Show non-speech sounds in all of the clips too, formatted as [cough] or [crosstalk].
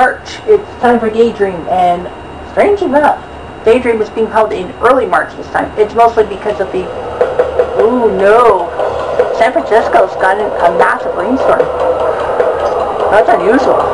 March, it's time for Daydream, and strange enough, Daydream is being held in early March this time. It's mostly because of the, oh no, San Francisco's gotten a massive rainstorm. That's unusual.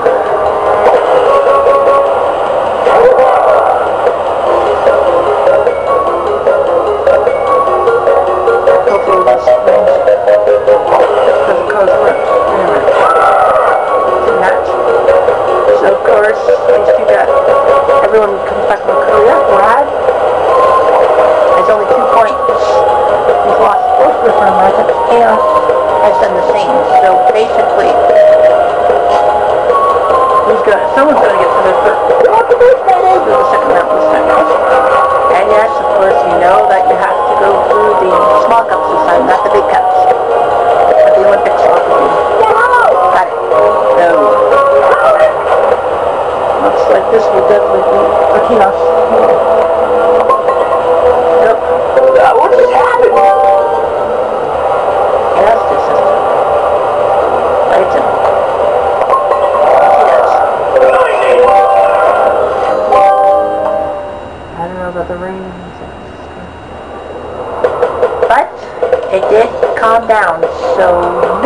everyone comes back from Korea or had. Only two points. He's lost both for America and has done the same. So basically, he's got someone's going to get to the third. To the second round this time. And yes, of course, you know that you have to go through the small cups this time, not the big cups. But the small cups. Got it. So looks like this will definitely be a kiosk. Yep. Uh, what just happened? Casting system. Item. I don't know about the rain. But it did calm down, so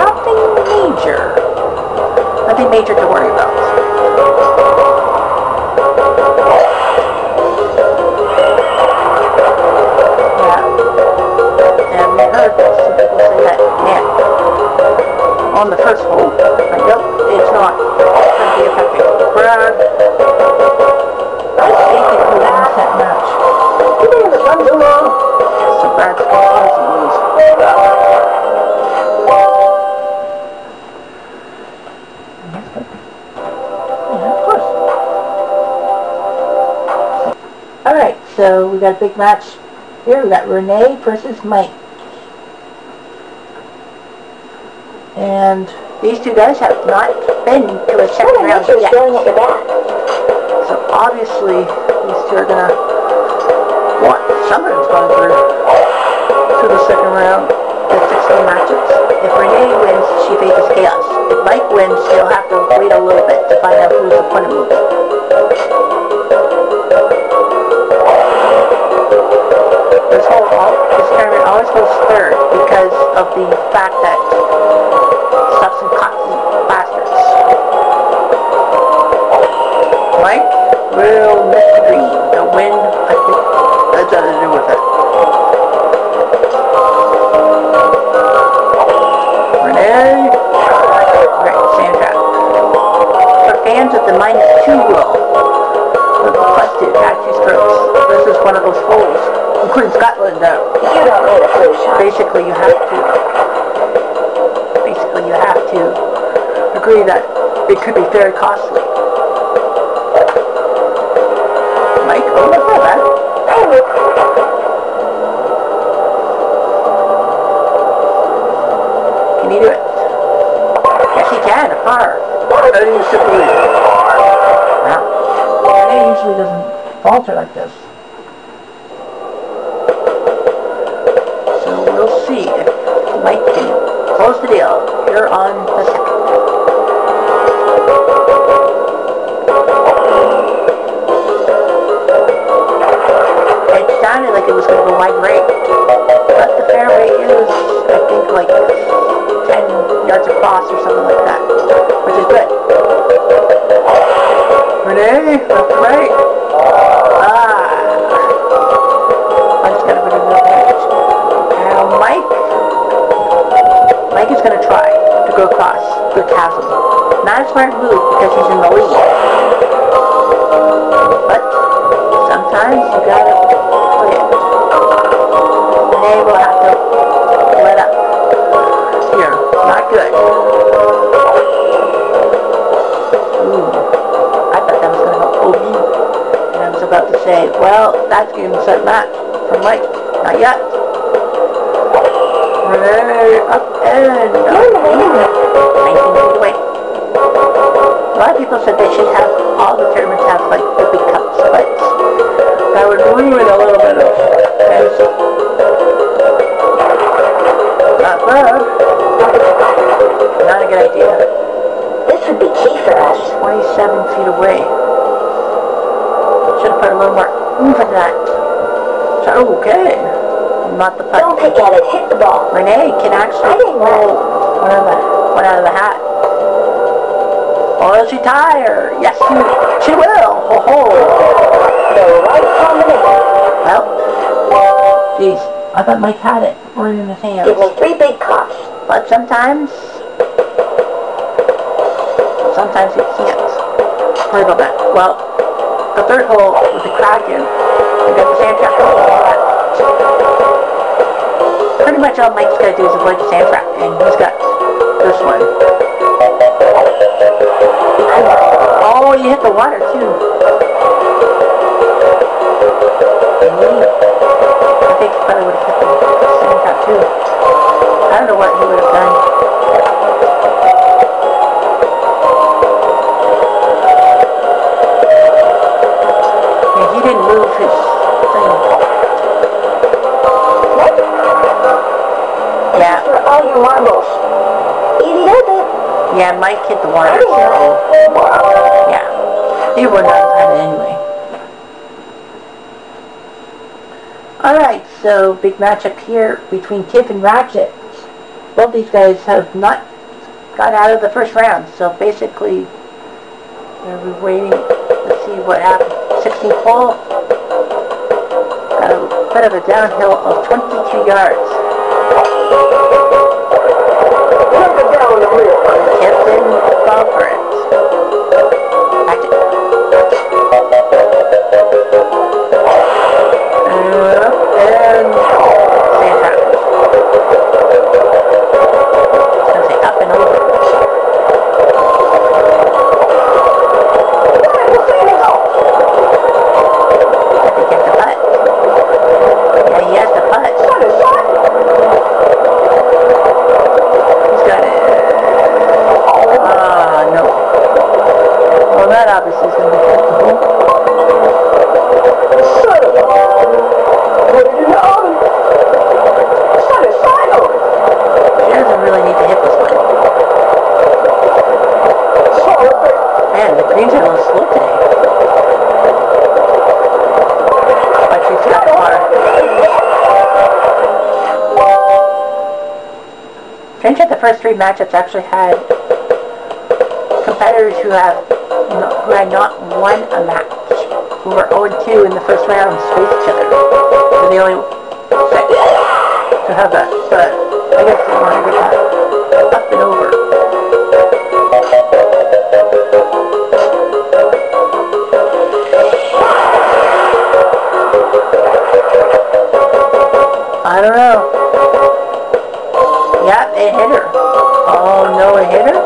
nothing major. Nothing major to we got a big match here. We got Renee versus Mike. And these two guys have not been to a second round yet. At the back. So obviously these two are gonna it could be very costly. Mike, oh, bad. Can you do it? Yes, he can. A far. How you simply? Yeah. It usually doesn't falter like this. So we'll see if Mike can close the deal. You're on the second. It sounded like it was going to go wide right, but the fairway is, I think, like 10 yards across or something like that, which is good. Renee, left right. Ah. I just got to put a little. Now, Mike. Mike is going to try to go across the chasm. Not a smart move because he's in the lead. But sometimes you gotta play it. And they will have to let up. Here, not good. Ooh, I thought that was going to help OB. And I was about to say, well, that's getting set back from Mike. Not yet. Renee, up and up. 19 feet away lot of people said they should have all the tournaments have like the big cups, but that would ruin a little bit of fantasy. Not bad. Not a good idea. This would be key for us. 27 feet away. Should have put a little more oomph in that. So, oh, okay. Not the puck. Don't pick at it. Hit the ball. Renee can actually I didn't roll one of the, one out of the hat. Will she tie her? Yes, she, she will. Ho ho. The right combination. Well, geez, I thought Mike had it right in his hands. Give me three big cups. But sometimes, sometimes he can't. Sorry about that. Well, the third hole with the Kraken, we got the sand trap and all that. Pretty much all Mike's got to do is avoid the sand trap, and he's got this one. Oh, you hit the water too. I think he probably would have hit the sand trap too. I don't know what he would have done. Yeah, he didn't move his thing. Yeah, For all your marbles. It. Yeah, Mike hit the water, so, yeah. He have had it anyway. Alright, so big matchup here between Tiff and Ratchet. Both these guys have not got out of the first round, so basically we're waiting to see what happens. 16th hole, got a bit of a downhill of 22 yards. It down the rear. That obviously is gonna be acceptable. Of a... Put it in the oven. Set it on. She doesn't really need to hit this one. Man, the greens a little slow today. But she's got far. Strange that the first three matchups actually had competitors who have had not won a match, We were 0-2 in the first round face each other. They're the only six to have that, but I guess they want to get that up and over. I don't know. Yep, it hit her. Oh no, it hit her?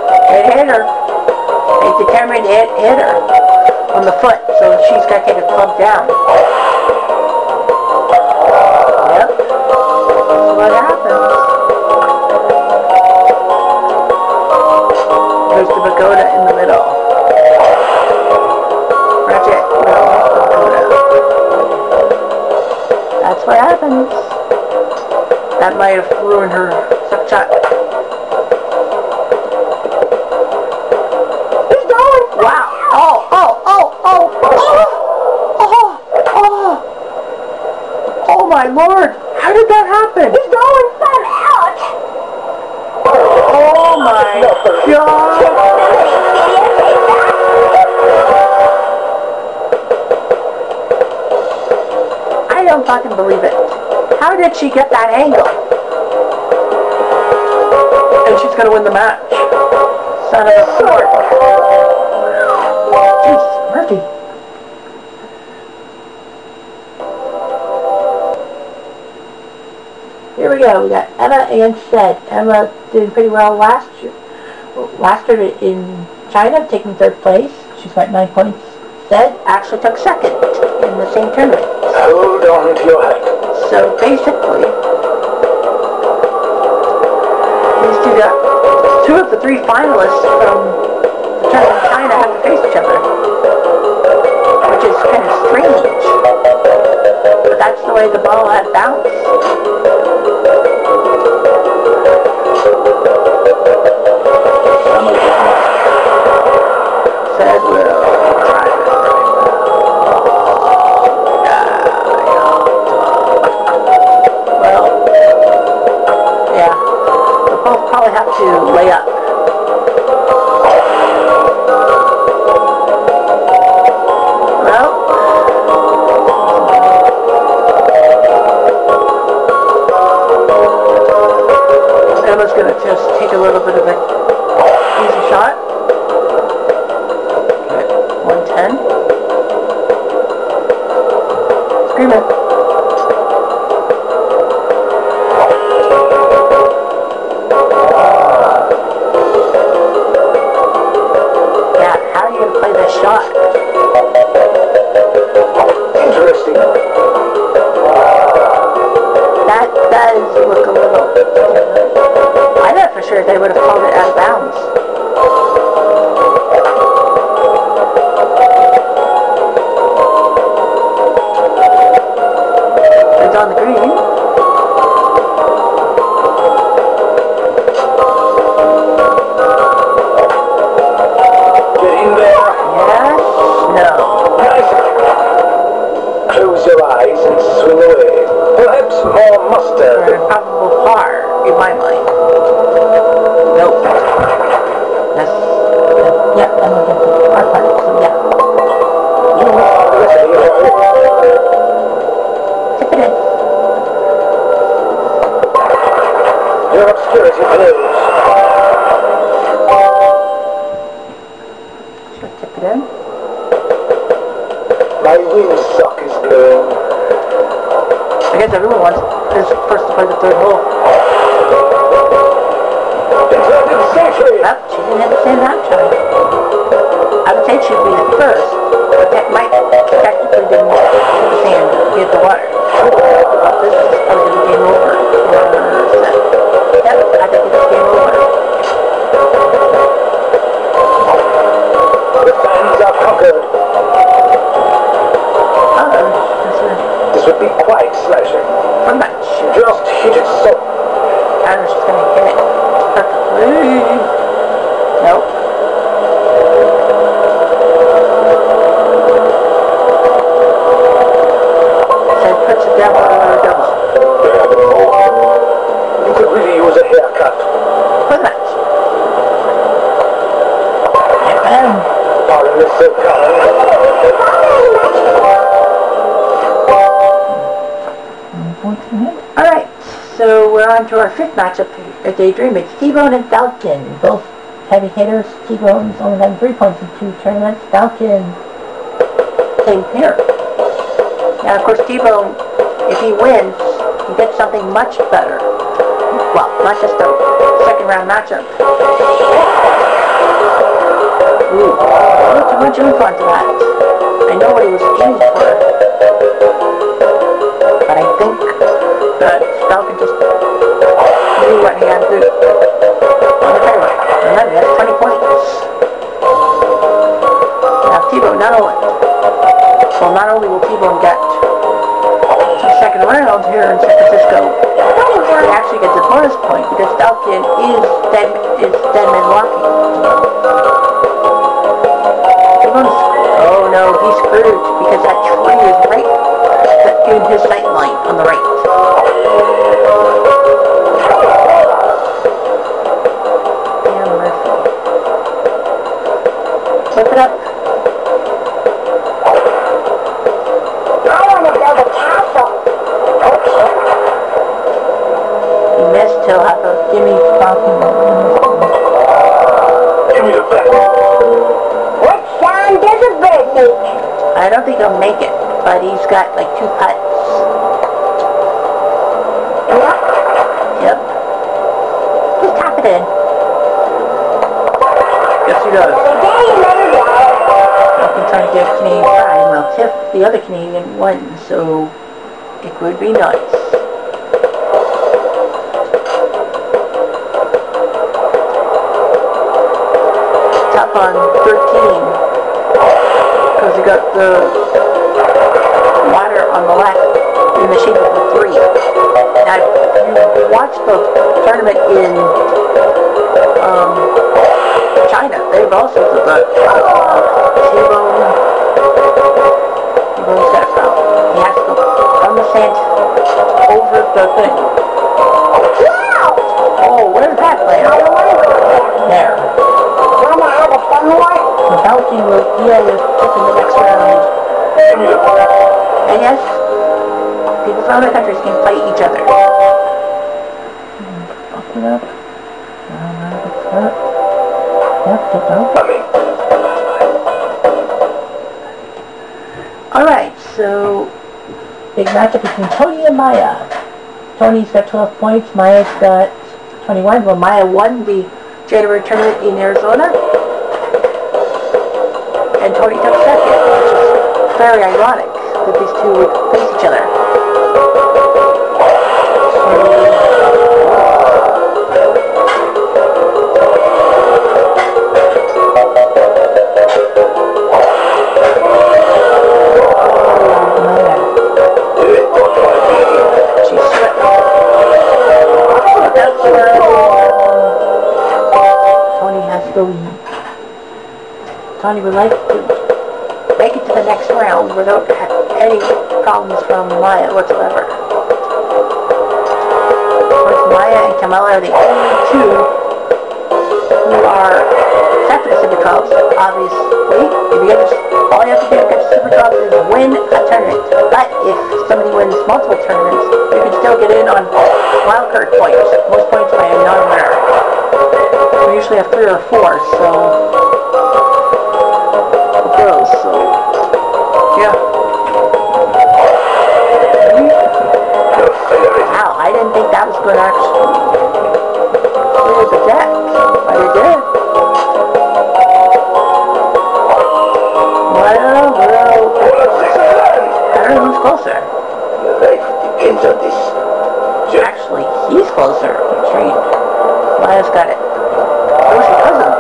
It hit her. They determined it hit her on the foot, so she's got to get it clubbed down. Yep. That's what happens. There's the pagoda in the middle. Hit pagoda. That's what happens. That might have ruined her suck. My lord. How did that happen? He's going. I'm out. Oh my god. I don't fucking believe it. How did she get that angle? And she's gonna win the match. Son of a fork. Go. We got Emma and Shed. Emma did pretty well last year. Last year in China, taking third place. She's got nine points. Shed actually took second in the same tournament. Hold on to your hat. So basically, these two got two of the three finalists from the tournament in China have to face each other, which is kind of strange. But that's the way the ball had bounced. Be quite slashing. one match. Just hit it so. I don't know if she's gonna get it. On to our fifth matchup at Daydream. It's T-Bone and Falcon. Both heavy hitters. T-Bone's only had three points in two tournaments. Falcon, same pair. Now, of course, T-Bone, if he wins, he gets something much better. Well, not just a second round matchup. Ooh, a little too much info into that. I know what he was aiming for. But I think that Falcon just knew what he had to do on the fairway. Remember, that's 20 points. Now, T-Bone not only, well, not only will T-Bone get second round here in San Francisco, he actually gets a bonus point because Falcon is dead, is dead man walking. T-Bone's, oh no, he's screwed because that tree is right in his sight line on the right. I don't think he'll make it, but he's got like two putts. Yep. Just tap it in. Yes, he does. Every day, another day. Falcon trying to give Canadian Tiff, the other Canadian, won, so it would be nice. Tap on 13 because you got the water on the left in the shape of a three. Now, if you watch the tournament in um, China, they've also done that. Falcon will deal with Tiff in the next round. And yes, people from other countries can fight each other. Up it up. Yep, up. Mummy. Alright, so big matchup between Tony and Maya. Tony's got 12 points, Maya's got 21. Well, Maya won the January tournament in Arizona. Second, which is very ironic that these two would Tony would like to make it to the next round without any problems from Maya whatsoever. Maya and Camilla are the only two who are separate Super 12s, obviously. If you get all you have to do to get Super 12s is win a tournament. But if somebody wins multiple tournaments, you can still get in on wildcard points. Most points by a non-winner. We usually have three or four, so that was good clear the deck, but it did. Well, well, I don't know who's closer. Your life depends on this. Actually, he's closer. Strange. Maya's got it. Oh, she doesn't.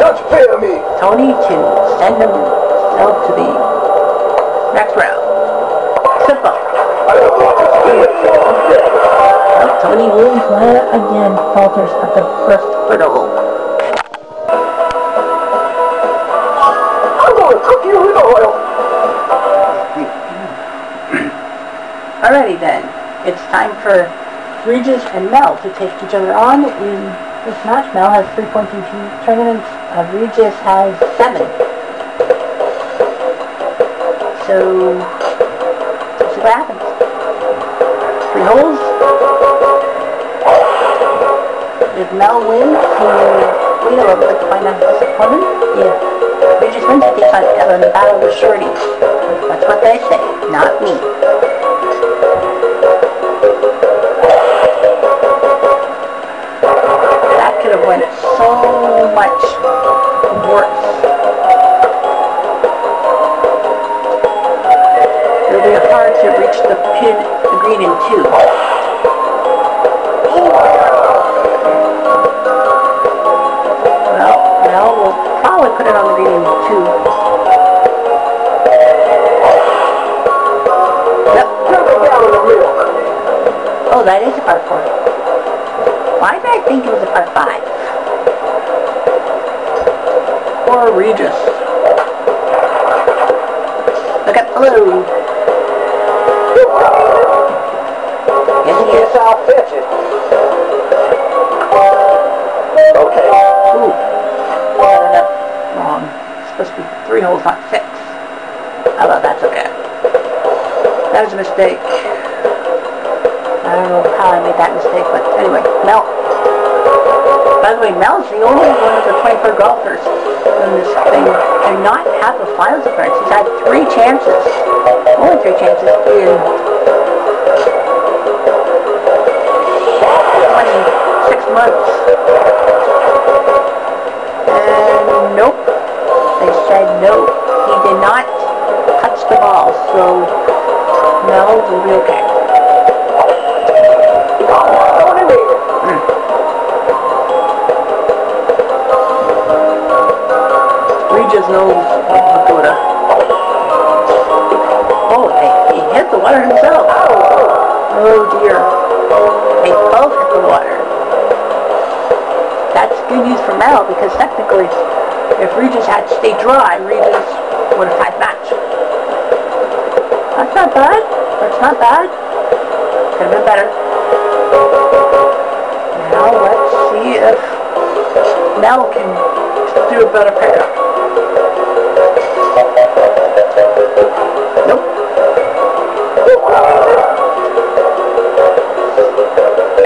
Don't fear me. Tony to send himself to the next round. Simple. I don't want to see it. Well, Tony. Maya again falters at the first hurdle. I'm going to cook you in oil. [clears throat] Alrighty then. It's time for Regis and Mel to take each other on in this match. Mel has three points in two tournaments. Uh, Regis has seven. So, let's see what happens. Holes. If Mel wins, he will win a little bit to find out his opponent. If Regis wins, he takes on Evan battle with Shorty. That's what they say, not me. That could have went so much worse. It'll be hard to reach the pin, green in two. Oh well, well, we'll probably put it on the green two. Yep. Oh, that is a part four. Why did I think it was a part five? Or Regis. Look. I'll fetch it. Okay. Ooh. Wrong. It's supposed to be three holes, not six. How about that's okay. That was a mistake. I don't know how I made that mistake, but anyway, Mel. By the way, Mel's the only one of the 24 golfers in this thing to not have a finals appearance. He's had three chances, only three chances in months. And um, nope, they said no. He did not touch the ball, so Mel will be okay. In there. Regis Mel because technically, if Regis had stayed dry, Regis would have had match. That's not bad. That's not bad. Could have been better. Now let's see if Mel can do a better pickup. Nope.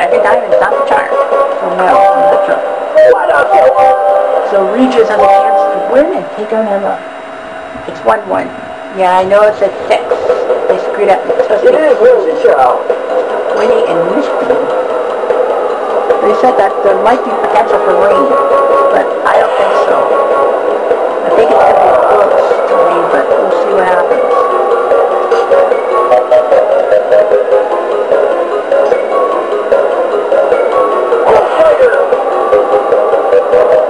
Every it's not the charm. So Mel on that trip. Why don't? So Regis has a chance to win and take on Emma. It's 1-1. Yeah, I know it's at 6. They screwed up. It's It be Chow. Winnie and Michigan. They said that there might be potential for rain, but I don't think so. I think it's going to be close to rain, but we'll see what happens.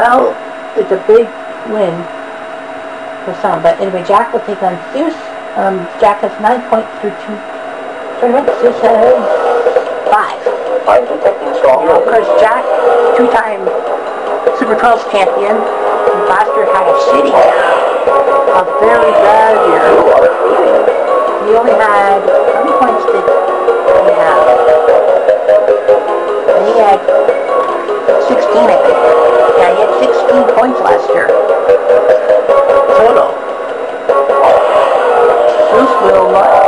Well, it's a big win for some. But anyway, Jack will take on Zeus. Um, Jack has nine points through two tournaments. Zeus has five. I'm detecting strong Of course, Jack, two-time Super 12 champion, last year had a shitty year. A very bad year. You. He only had, how many points did he have? He had 16, I think. Yeah, he had 16 points last year. Total. Bruce will not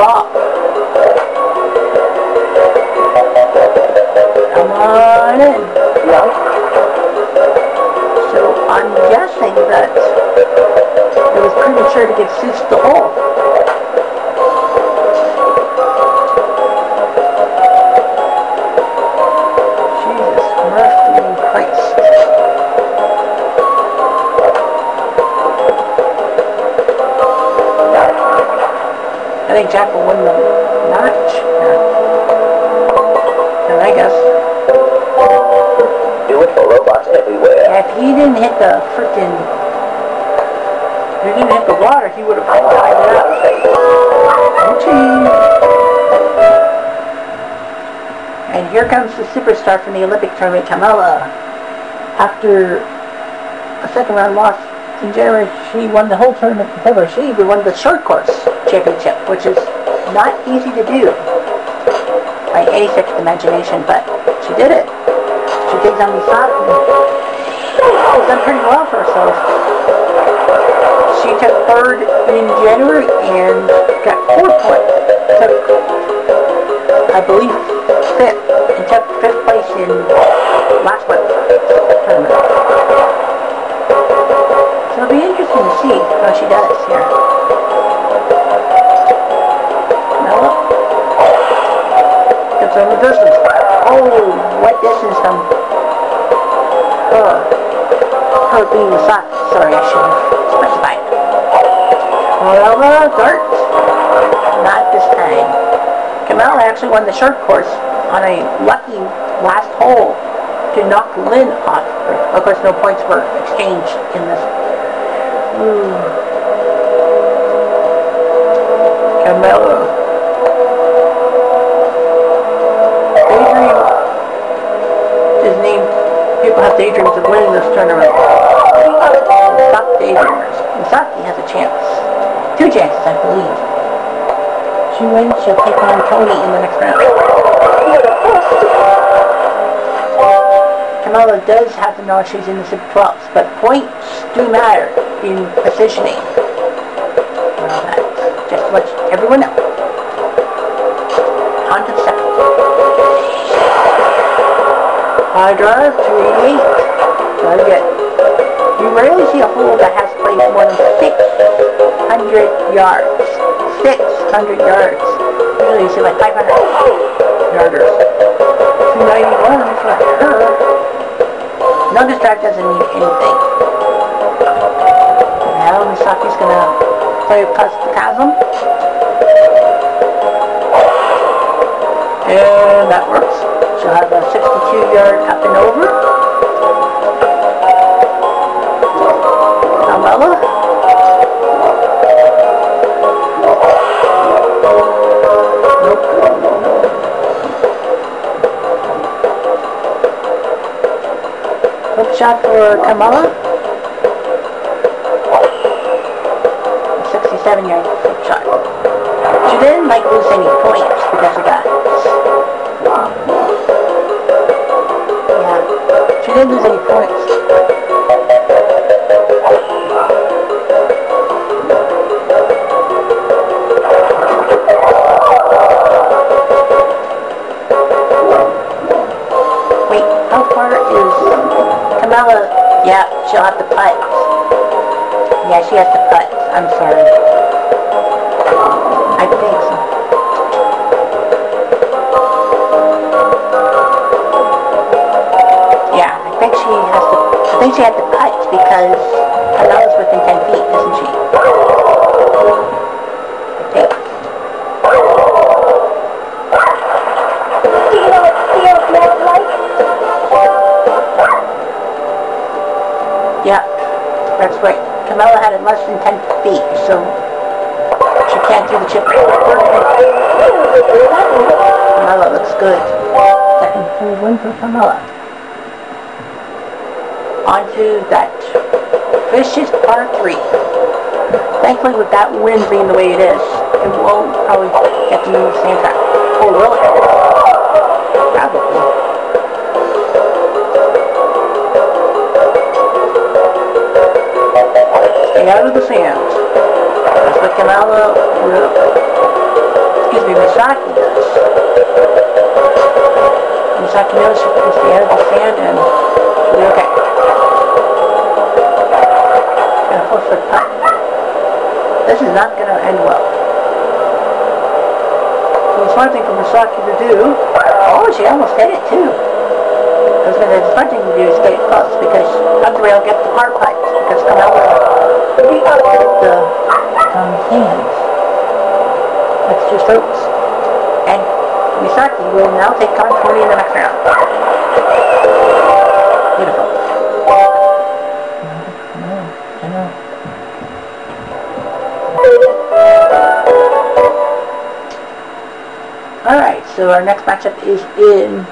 to everywhere. Yeah, if he didn't hit the frickin' if he didn't hit the water, he would have died out. And here comes the superstar from the Olympic tournament, Kamala. After a second round loss in January, she won the whole tournament in February. She even won the short course championship, which is not easy to do by any stretch of the imagination, but she did it. Takes on Misaki and has done pretty well for herself. She took third in January and got four points. Took, I believe, fifth, and took fifth place in last tournament. So it'll be interesting to see how she does here. Mella. It's over distance. Oh, what distance her? Her being sock. Sorry, I should have. However, dart. Not this time. Kamal actually won the short course on a lucky last hole to knock Lynn off. Of course, no points were exchanged in this. Ooh. Chances, I believe. She wins, she'll take on Tony in the next round. Kamala does have the know in the Super 12s, but points do matter in positioning. Well, that's just what everyone knows. On to the second. High drive, 288. Gotta get. You rarely see a hole that has placed more than 600 yards. 600 yards. Usually she's like 500 yarders. 291 for her. No distract doesn't mean anything. Now Misaki's gonna play across the chasm. And that works. She'll have a 62 yard up and over. Umbrella. Hook shot for Kamala. 67 yard hook shot. She didn't like lose any points because of that. Yeah. She didn't lose any points. She'll have to putt. Yeah, she has to putt. I'm sorry. I think so. Yeah, I think she has to. I think she had to putt because Kamala's Yeah, that's right. Camilla had it less than 10 feet, so she can't do the chip. Camilla looks good. Second full win for Camilla. On to that Fishes Par 3. Thankfully, with that wind being the way it is, it won't probably get to move the sand trap. Oh, will it? Out of the sand. That's what Kamala, excuse me, Misaki does. Misaki knows she can stay out of the sand and she'll be okay. Got a four foot putt. This is not going to end well. So the smart thing for Misaki to do, oh, she almost hit it too. I was going to, the smart thing to do is get close because otherwise I'll get the par putt because are the um, hands. That's two strokes. And Misaki will now take on 20 in the next round. Beautiful. I know, I know. Alright, so our next matchup is in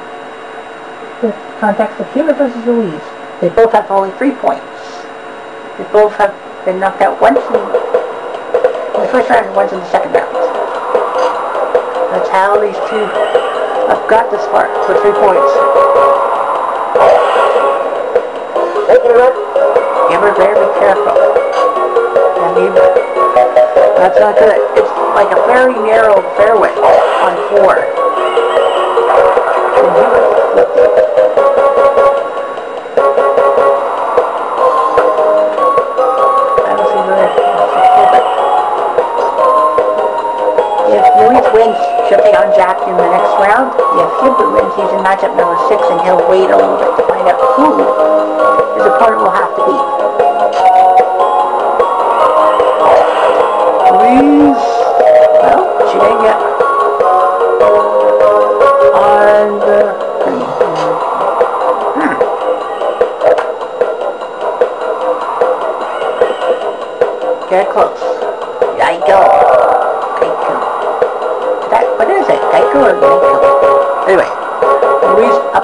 the context of Hubert versus Louise. They both have only three points. They both have been knocked out once in, the first round and once in the second round. That's how these two have got this far for three points. Amber, better be careful. I mean, that's not good. It's like a very narrow fairway on four. She'll take on Jack in the next round. If Hubert wins, he's in matchup number six, and he'll wait a little bit to find out who his opponent will have to beat. Louise,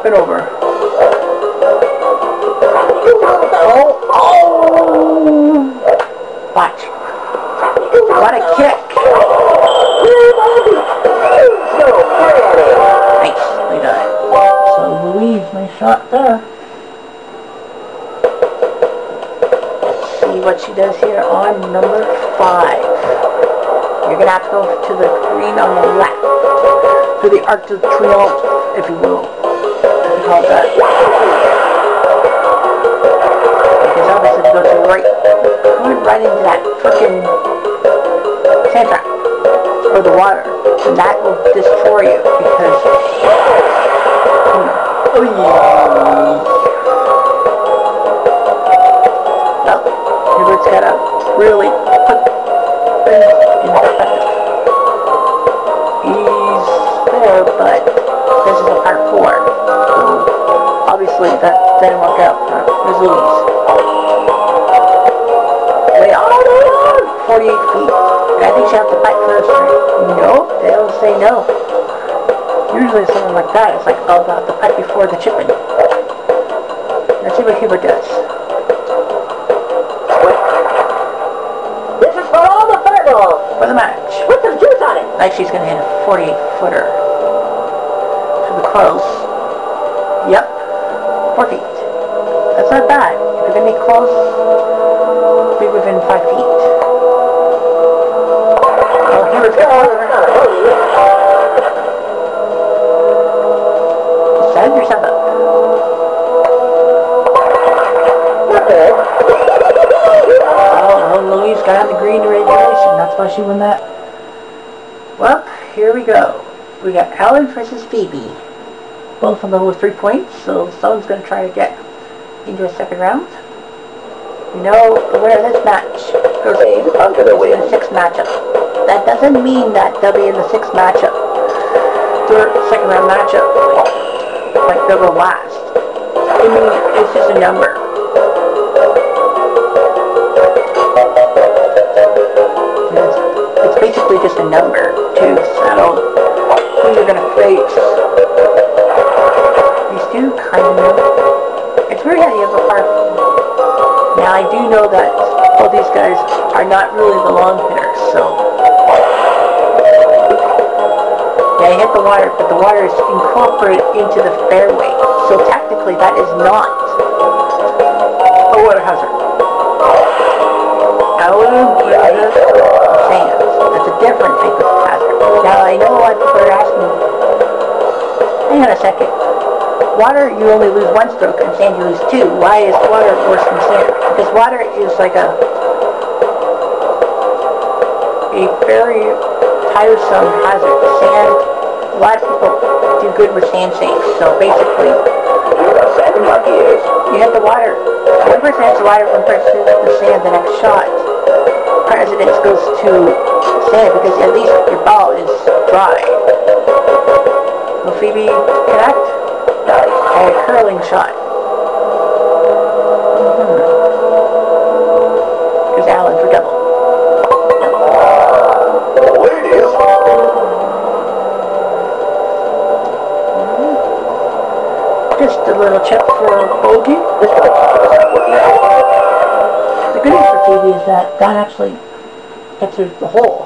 Up over. Oh, oh! Watch. What a kick. Nicely done. So Louise, nice shot there. Let's see what she does here on number five. You're gonna have to go to the green on the left. To the Arc de Triomphe, if you will. Right into that freaking sand trap. Or the water. And that will destroy you because hmm. Oh yeah. Well, Hubert's gotta really in. He's there, but this is a part four. So obviously that didn't work out Ms. Louise. Way oh off. 48 feet. I think she has to fight first, right? Nope, they'll say no. Usually something like that, it's like oh, all about the fight before the chipping. Let's see what Hubert does. This is for all the furballs. For the match. Put some juice on it. Like she's gonna hit a 48 footer. Should be close. Yep. Four feet. That's not bad. If you're gonna be close, within five feet. Oh, Hubert's got further. Set yourself up. Bad. Oh, well, Louise got the green regulation. That's why she won that. Well, here we go. We got Alan versus Phoebe. Both of them with three points, so someone's going to try to get into a second round. The winner of this match goes Fade under the in the sixth matchup. That doesn't mean that they'll be in the sixth matchup. Third, second round matchup. Like they'll go last. I mean, it's just a number. It's, it's basically just a number to settle who you're gonna face. These two kind of know. It's weird how you have a that all these guys are not really the long hitters, so yeah, I hit the water, but the water is incorporated into the fairway. So technically that is not a water hazard. That's a different type of hazard. Now I know a lot of people are asking, hang on a second. Water, you only lose one stroke, and sand, you lose two. Why is water worse than sand? Because water is like a a very tiresome hazard. Sand, a lot of people do good with sand sinks. So basically, You hit the water. One person hits the water, one person hits the sand. The next shot, precedence goes to sand because at least your ball is dry. Will Phoebe connect? A curling shot. Mhm. Here's Allen for double. Is. Just a little chip for bogey. This one is not working out. The good news for TV is that that actually gets through the hole.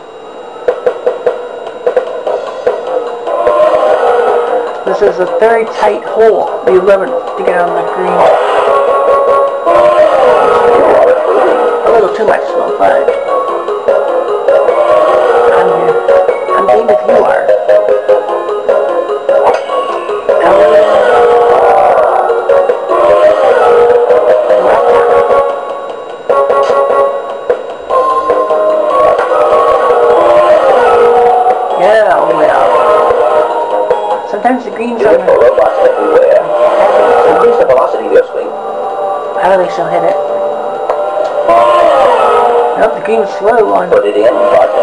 This is a very tight hole, the 11th, to get on the green. A little too much slow, but I'm here. I'm game if you Was slow on Put it in,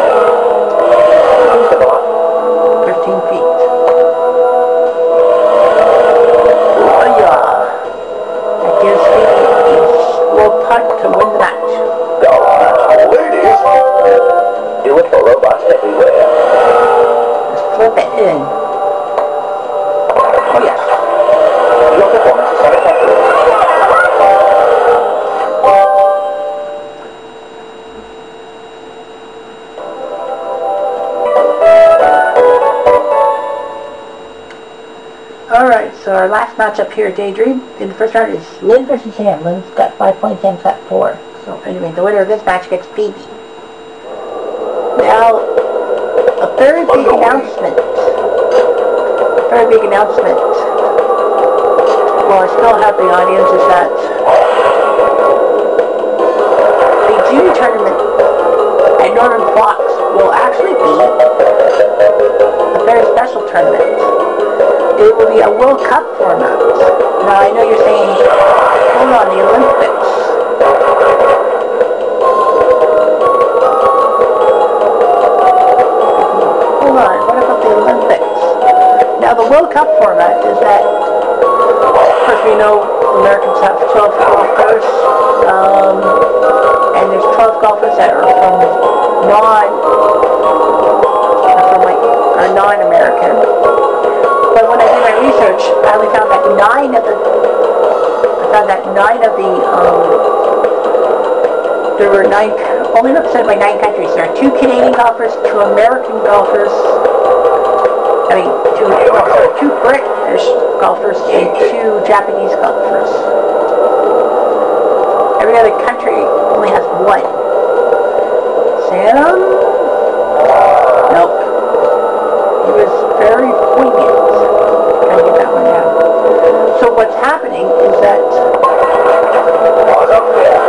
matchup here at Daydream in the first round is Lynn versus Sam. Lynn's got five points, Sam's got four. So anyway, the winner of this match gets Phoebe. Now, a very big announcement. A very big announcement. Well, I still have the audience is that the junior tournament at Northern Fox will actually be a very special tournament. It will be a World Cup format. Now I know you're saying, hold on, the Olympics. Hold on, what about the Olympics? Now the World Cup format is that, of course we know Americans have 12 golfers, um, and there's 12 golfers that are from non, from like, are non-American. But when I did my research, I only found that nine of the, I found that nine of the, um, there were nine, only represented by nine countries. There are two Canadian golfers, two American golfers, I mean, two, oh, two British golfers and two Japanese golfers. Every other country only has one. Sam? Nope. He was very. Gotta get that one down. So what's happening is that there.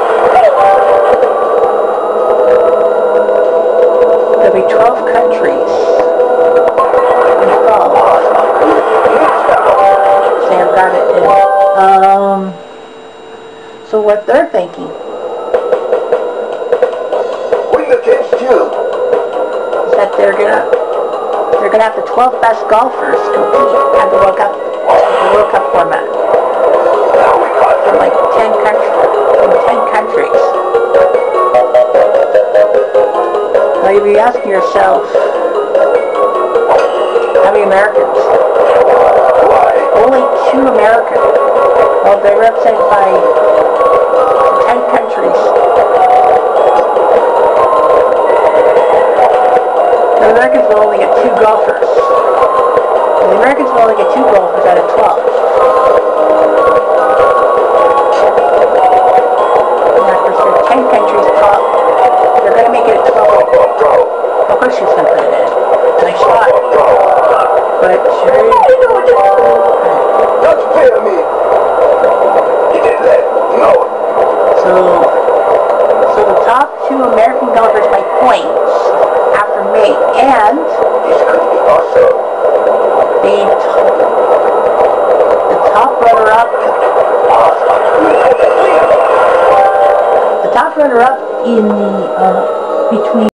there'll be 12 countries involved. Sam got it in. Um, so what they're thinking Win the kids too. is that they're gonna they're gonna have the 12 best golfers compete at the World Cup the World Cup format from like 10 countries from 10 countries. Now you'd be asking yourself, how many Americans? Only two Americans. Well, they're represented by 10 countries. The Americans will only get two golfers. The Americans will only get two golfers out of 12. And of course, there are 10 countries top. They're going to make it 12. Go, go, Of course, she's going to put it in. I shot, but sure. Don't fear me. He did that. No. So, so the top two American golfers by points after me, and This could be awesome. the the top runner-up, the top runner-up in the uh, between